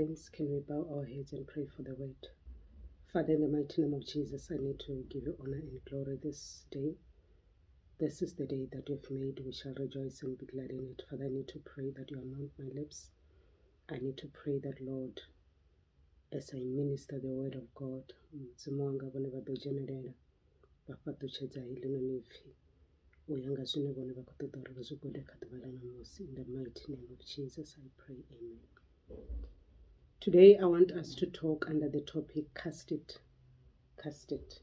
Saints. Can we bow our heads and pray for the word? Father, in the mighty name of Jesus, I need to give you honor and glory this day. This is the day that you've made. We shall rejoice and be glad in it. Father, I need to pray that you anoint my lips. I need to pray that, Lord, as I minister the word of God, mudzimu wanga vone vha ḓo ṋamusi in the mighty name of jesus i pray amen today i want us to talk under the topic cast it cast it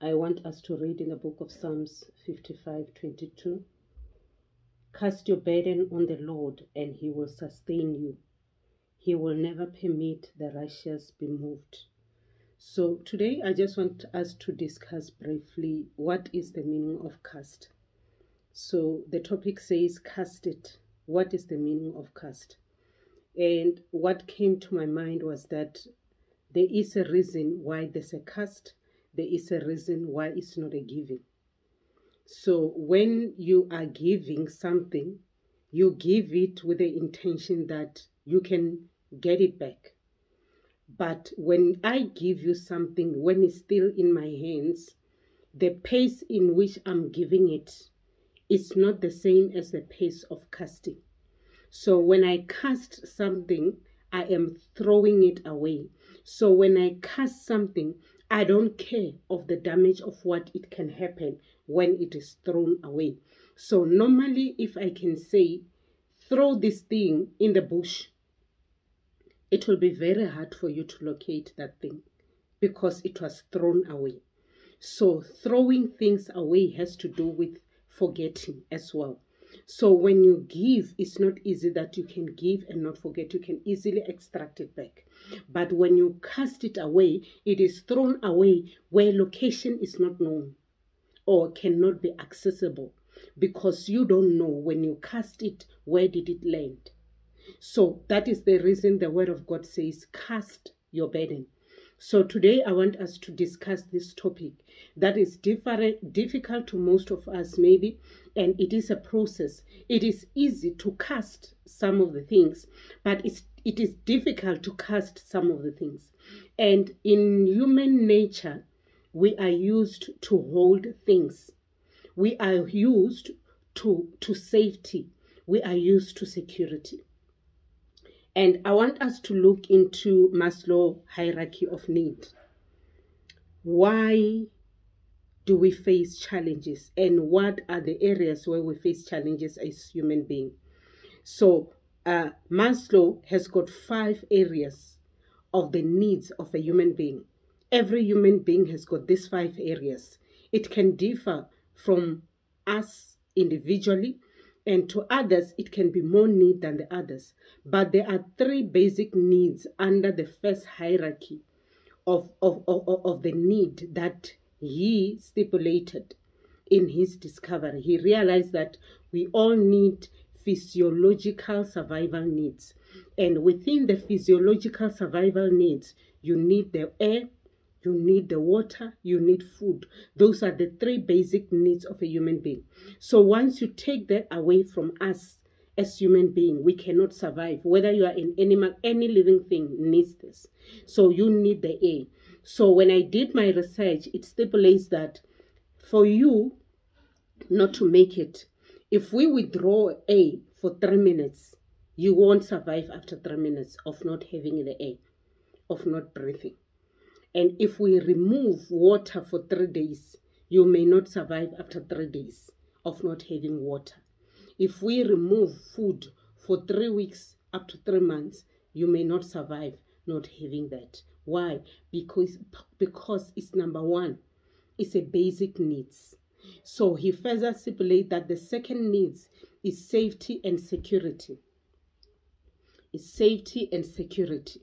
i want us to read in the book of psalms 55 22 cast your burden on the lord and he will sustain you he will never permit the righteous be moved. So today I just want us to discuss briefly what is the meaning of cast. So the topic says cast it. What is the meaning of cast? And what came to my mind was that there is a reason why there's a cast, there is a reason why it's not a giving. So when you are giving something, you give it with the intention that you can get it back. But when I give you something, when it's still in my hands, the pace in which I'm giving it is not the same as the pace of casting. So when I cast something, I am throwing it away. So when I cast something, I don't care of the damage of what it can happen when it is thrown away. So normally, if I can say, throw this thing in the bush, it will be very hard for you to locate that thing because it was thrown away. So, throwing things away has to do with forgetting as well. So, when you give, it's not easy that you can give and not forget. You can easily extract it back. But when you cast it away, it is thrown away where location is not known or cannot be accessible because you don't know when you cast it, where did it land? So that is the reason the word of God says, cast your burden. So today I want us to discuss this topic that is different, difficult to most of us maybe, and it is a process. It is easy to cast some of the things, but it's it is difficult to cast some of the things. And in human nature, we are used to hold things. We are used to, to safety. We are used to security. And I want us to look into Maslow hierarchy of need. Why do we face challenges and what are the areas where we face challenges as human being? So uh, Maslow has got five areas of the needs of a human being. Every human being has got these five areas. It can differ from us individually and to others it can be more need than the others. But there are three basic needs under the first hierarchy of, of, of, of the need that he stipulated in his discovery. He realized that we all need physiological survival needs. And within the physiological survival needs you need the air you need the water, you need food. Those are the three basic needs of a human being. So once you take that away from us as human being, we cannot survive. Whether you are an animal, any living thing needs this. So you need the air. So when I did my research, it stipulates that for you not to make it, if we withdraw air for three minutes, you won't survive after three minutes of not having the air, of not breathing. And if we remove water for three days, you may not survive after three days of not having water. If we remove food for three weeks up to three months, you may not survive not having that. Why? Because, because it's number one, it's a basic needs. So he further stipulates that the second needs is safety and security. Is safety and security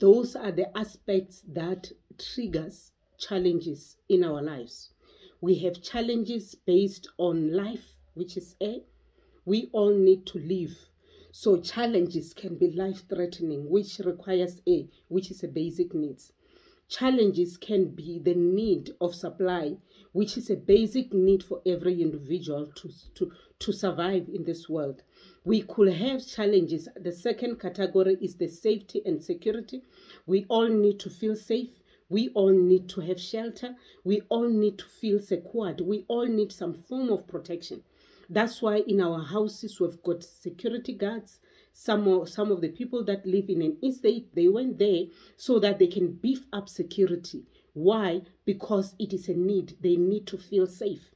those are the aspects that triggers challenges in our lives. We have challenges based on life which is a we all need to live. So challenges can be life threatening which requires a which is a basic needs. Challenges can be the need of supply which is a basic need for every individual to, to, to survive in this world. We could have challenges. The second category is the safety and security. We all need to feel safe. We all need to have shelter. We all need to feel secured. We all need some form of protection. That's why in our houses we've got security guards. Some of, some of the people that live in an estate, they went there so that they can beef up security. Why? Because it is a need. They need to feel safe.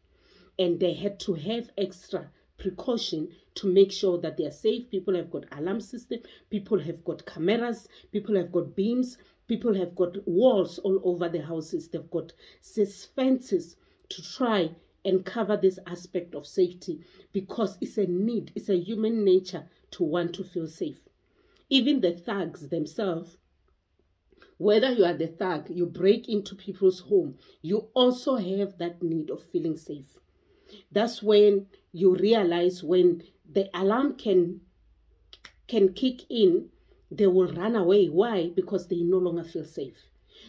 And they had to have extra precaution to make sure that they are safe. People have got alarm system. People have got cameras. People have got beams. People have got walls all over the houses. They've got fences to try and cover this aspect of safety because it's a need, it's a human nature to want to feel safe. Even the thugs themselves, whether you are the thug, you break into people's home, you also have that need of feeling safe. That's when you realize when the alarm can can kick in, they will run away. Why? Because they no longer feel safe.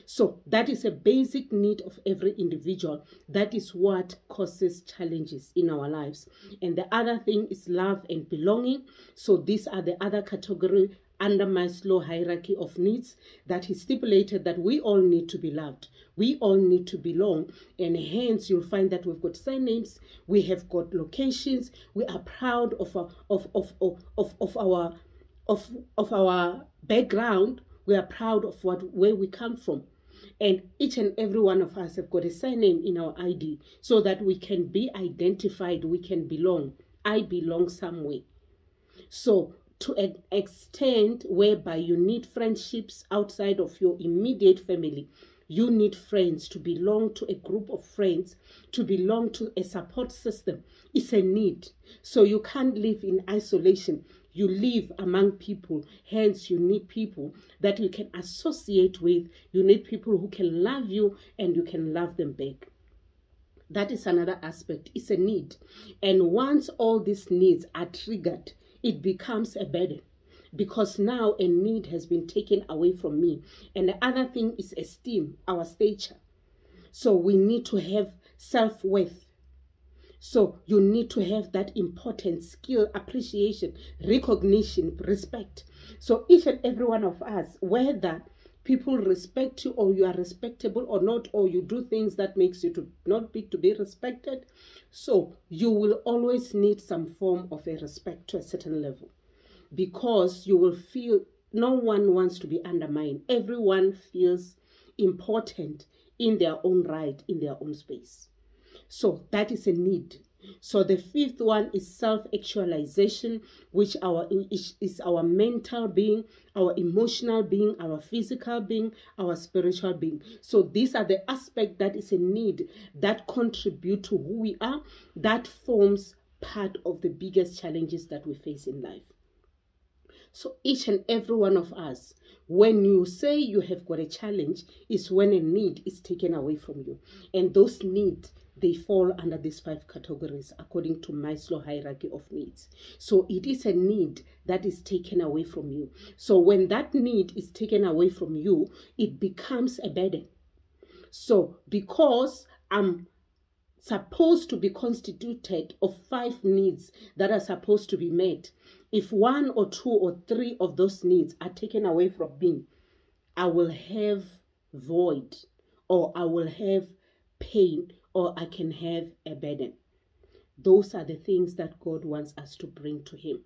So that is a basic need of every individual. That is what causes challenges in our lives. And the other thing is love and belonging. So these are the other category under Maslow hierarchy of needs that he stipulated that we all need to be loved. We all need to belong. And hence you'll find that we've got surnames, we have got locations, we are proud of our, of, of, of, of, of our of, of our background, we are proud of what where we come from. And each and every one of us have got a surname in our ID so that we can be identified, we can belong. I belong somewhere. So, to an extent whereby you need friendships outside of your immediate family, you need friends to belong to a group of friends, to belong to a support system. It's a need. So you can't live in isolation. You live among people, hence, you need people that you can associate with. You need people who can love you and you can love them back. That is another aspect. It's a need. And once all these needs are triggered, it becomes a burden because now a need has been taken away from me. And the other thing is esteem, our stature. So we need to have self worth so you need to have that important skill, appreciation, recognition, respect. So each and every one of us, whether people respect you or you are respectable or not, or you do things that makes you to not be to be respected, so you will always need some form of a respect to a certain level. Because you will feel no one wants to be undermined. Everyone feels important in their own right, in their own space. So that is a need. So the fifth one is self-actualization, which our is, our mental being, our emotional being, our physical being, our spiritual being. So these are the aspect that is a need that contribute to who we are, that forms part of the biggest challenges that we face in life. So each and every one of us, when you say you have got a challenge, is when a need is taken away from you. And those needs they fall under these five categories according to Maslow hierarchy of needs. So it is a need that is taken away from you. So when that need is taken away from you, it becomes a burden. So because I'm supposed to be constituted of five needs that are supposed to be met, if one or two or three of those needs are taken away from me, I will have void or I will have pain or I can have a burden. Those are the things that God wants us to bring to Him.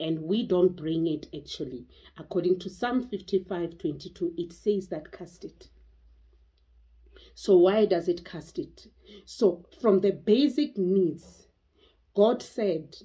And we don't bring it actually. According to Psalm 55 22, it says that cast it. So, why does it cast it? So, from the basic needs, God said,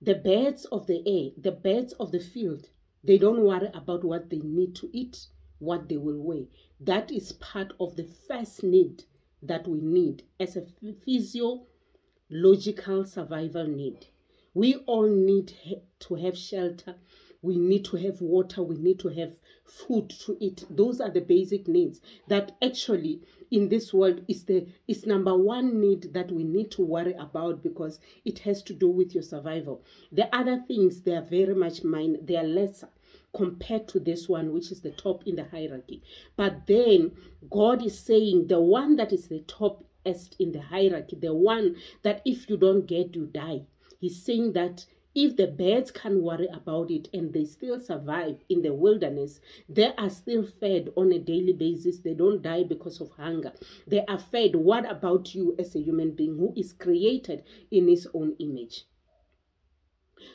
the birds of the air, the birds of the field, they don't worry about what they need to eat, what they will wear. That is part of the first need that we need as a physiological survival need. We all need to have shelter. We need to have water. We need to have food to eat. Those are the basic needs that actually in this world is the is number one need that we need to worry about because it has to do with your survival. The other things they are very much mine. They are lesser compared to this one, which is the top in the hierarchy. But then God is saying the one that is the top in the hierarchy, the one that if you don't get, you die. He's saying that if the birds can worry about it and they still survive in the wilderness, they are still fed on a daily basis. They don't die because of hunger. They are fed. What about you as a human being who is created in his own image?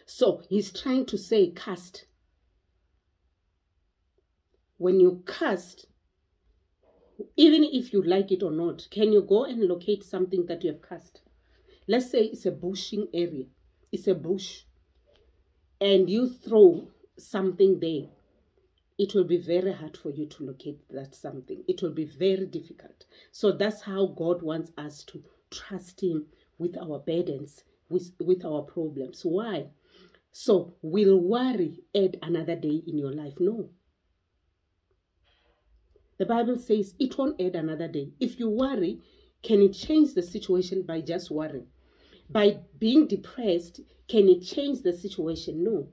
So he's trying to say, cast. When you cast, even if you like it or not, can you go and locate something that you have cast? Let's say it's a bushing area, it's a bush and you throw something there, it will be very hard for you to locate that something. It will be very difficult. So that's how God wants us to trust Him with our burdens, with, with our problems. Why? So, will worry add another day in your life? No. The Bible says it won't add another day. If you worry, can it change the situation by just worrying? By being depressed, can it change the situation? No.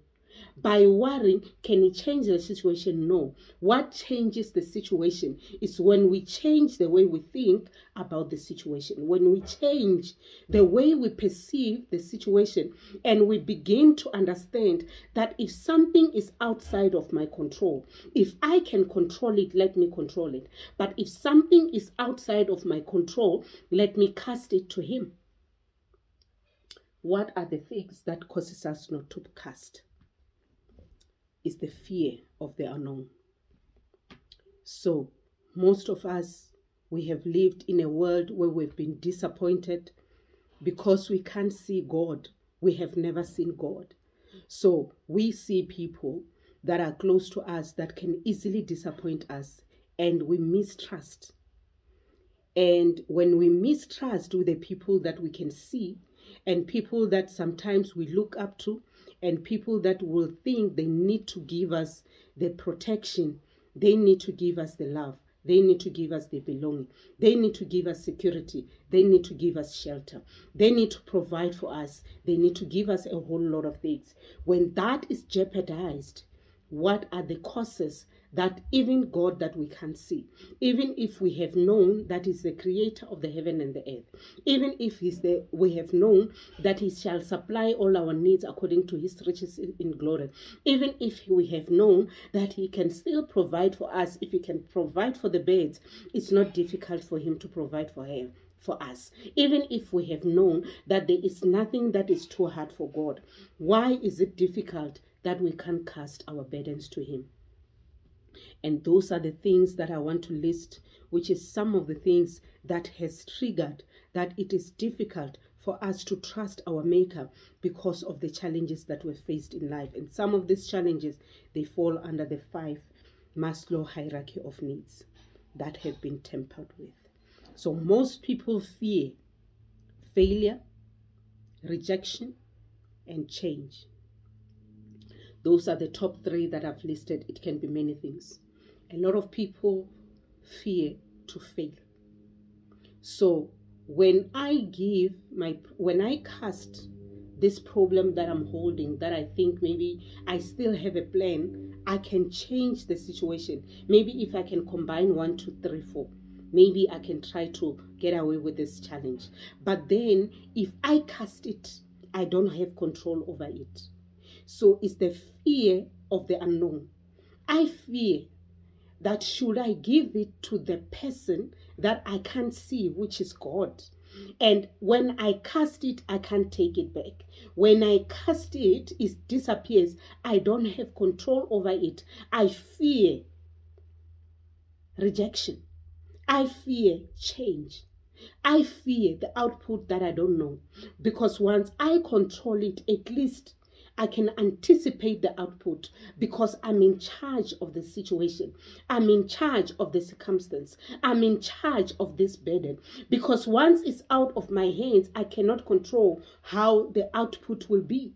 By worrying, can it change the situation? No. What changes the situation is when we change the way we think about the situation, when we change the way we perceive the situation, and we begin to understand that if something is outside of my control, if I can control it, let me control it. But if something is outside of my control, let me cast it to Him what are the things that causes us not to cast? Is the fear of the unknown. So, most of us, we have lived in a world where we've been disappointed because we can't see God. We have never seen God. So, we see people that are close to us that can easily disappoint us, and we mistrust. And when we mistrust with the people that we can see, and people that sometimes we look up to and people that will think they need to give us the protection, they need to give us the love. They need to give us the belonging. They need to give us security. They need to give us shelter. They need to provide for us. They need to give us a whole lot of things. When that is jeopardized, what are the causes that even God that we can't see, even if we have known that He's the creator of the heaven and the earth, even if He's the we have known that He shall supply all our needs according to His riches in glory, even if we have known that He can still provide for us, if He can provide for the birds, it's not difficult for Him to provide for Him for us. Even if we have known that there is nothing that is too hard for God, why is it difficult that we can cast our burdens to Him? And those are the things that I want to list, which is some of the things that has triggered that it is difficult for us to trust our maker because of the challenges that we've faced in life. And some of these challenges, they fall under the five Maslow hierarchy of needs that have been tempered with. So most people fear failure, rejection, and change. Those are the top three that I've listed. It can be many things a lot of people fear to fail. So when I give my, when I cast this problem that I'm holding, that I think maybe I still have a plan, I can change the situation. Maybe if I can combine one, two, three, four, maybe I can try to get away with this challenge. But then if I cast it, I don't have control over it. So it's the fear of the unknown. I fear that should I give it to the person that I can't see, which is God. And when I cast it, I can't take it back. When I cast it, it disappears. I don't have control over it. I fear rejection. I fear change. I fear the output that I don't know. Because once I control it, at least I can anticipate the output because I'm in charge of the situation. I'm in charge of the circumstance. I'm in charge of this burden. Because once it's out of my hands, I cannot control how the output will be.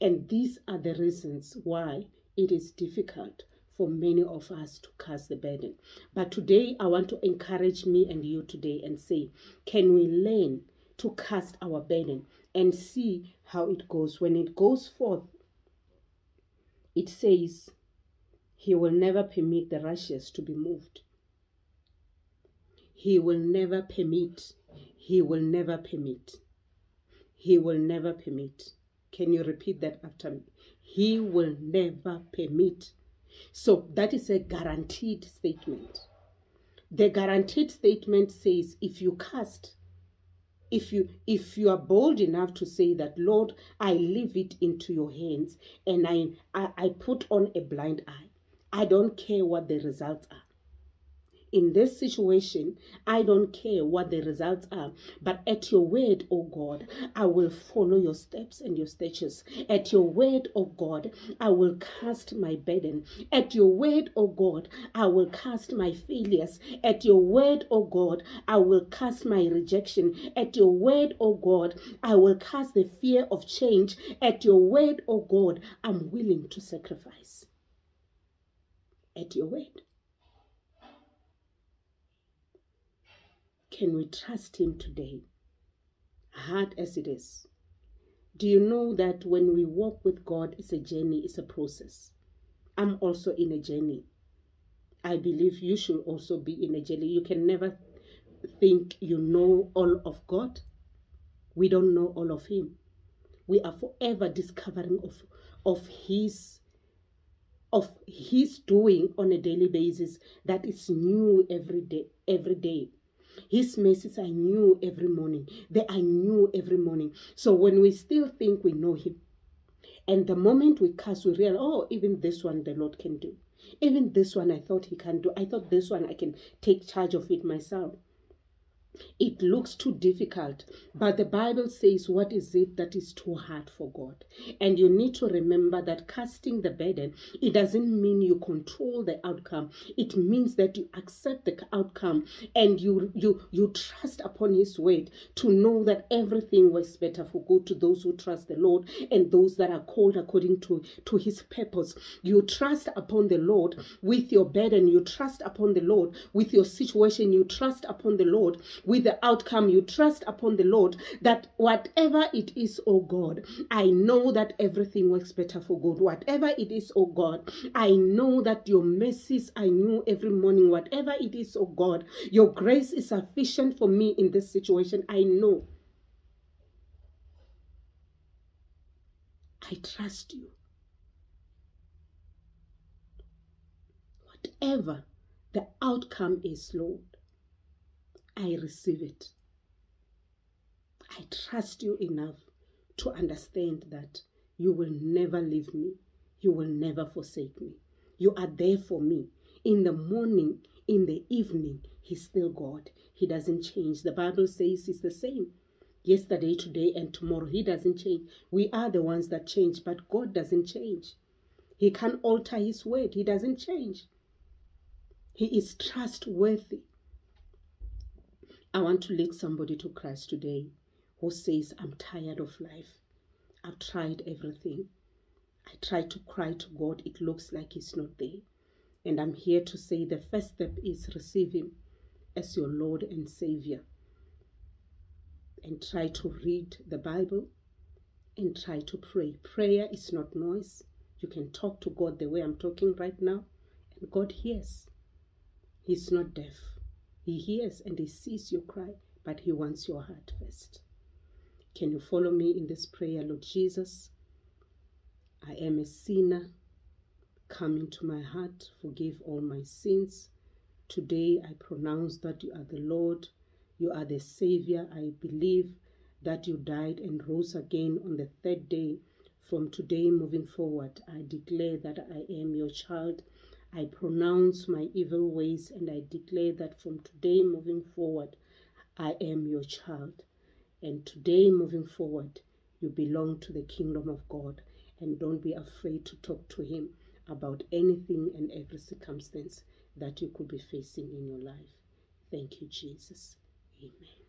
And these are the reasons why it is difficult for many of us to cast the burden. But today, I want to encourage me and you today and say, can we learn to cast our burden? And see how it goes. When it goes forth, it says, He will never permit the righteous to be moved. He will never permit. He will never permit. He will never permit. Can you repeat that after me? He will never permit. So that is a guaranteed statement. The guaranteed statement says if you cast if you if you are bold enough to say that lord i leave it into your hands and I, I i put on a blind eye i don't care what the results are in this situation, I don't care what the results are, but at your word, O God, I will follow your steps and your statutes. At your word, O God, I will cast my burden. At your word, O God, I will cast my failures. At your word, O God, I will cast my rejection. At your word, O God, I will cast the fear of change. At your word, O God, I'm willing to sacrifice. At your word. Can we trust Him today? Hard as it is. Do you know that when we walk with God, it's a journey, it's a process? I'm also in a journey. I believe you should also be in a journey. You can never think you know all of God. We don't know all of Him. We are forever discovering of, of His of His doing on a daily basis that is new every day. Every day. His mercies are new every morning. They are new every morning. So when we still think we know Him, and the moment we cast, we realize, oh, even this one the Lord can do. Even this one I thought He can do. I thought this one I can take charge of it myself. It looks too difficult, but the Bible says, What is it that is too hard for God? And you need to remember that casting the burden, it doesn't mean you control the outcome. It means that you accept the outcome and you you you trust upon his word to know that everything works better for good to those who trust the Lord and those that are called according to, to his purpose. You trust upon the Lord with your burden, you trust upon the Lord with your situation, you trust upon the Lord with the outcome you trust upon the Lord that whatever it is, oh God, I know that everything works better for good. Whatever it is, oh God, I know that your mercies I knew every morning. Whatever it is, oh God, your grace is sufficient for me in this situation. I know. I trust you. Whatever the outcome is, Lord, I receive it. I trust you enough to understand that you will never leave me. You will never forsake me. You are there for me. In the morning, in the evening, He's still God. He doesn't change. The Bible says He's the same yesterday, today, and tomorrow. He doesn't change. We are the ones that change, but God doesn't change. He can't alter His word. He doesn't change. He is trustworthy. I want to lead somebody to Christ today who says, I'm tired of life. I've tried everything. I tried to cry to God. It looks like He's not there. And I'm here to say the first step is receive Him as your Lord and Savior. And try to read the Bible and try to pray. Prayer is not noise. You can talk to God the way I'm talking right now, and God hears. He's not deaf. He hears and he sees your cry, but he wants your heart first. Can you follow me in this prayer, Lord Jesus? I am a sinner. Come into my heart, forgive all my sins. Today I pronounce that you are the Lord, you are the Savior. I believe that you died and rose again on the third day. From today moving forward, I declare that I am your child I pronounce my evil ways and I declare that from today moving forward, I am your child. And today moving forward, you belong to the kingdom of God. And don't be afraid to talk to Him about anything and every circumstance that you could be facing in your life. Thank you, Jesus. Amen.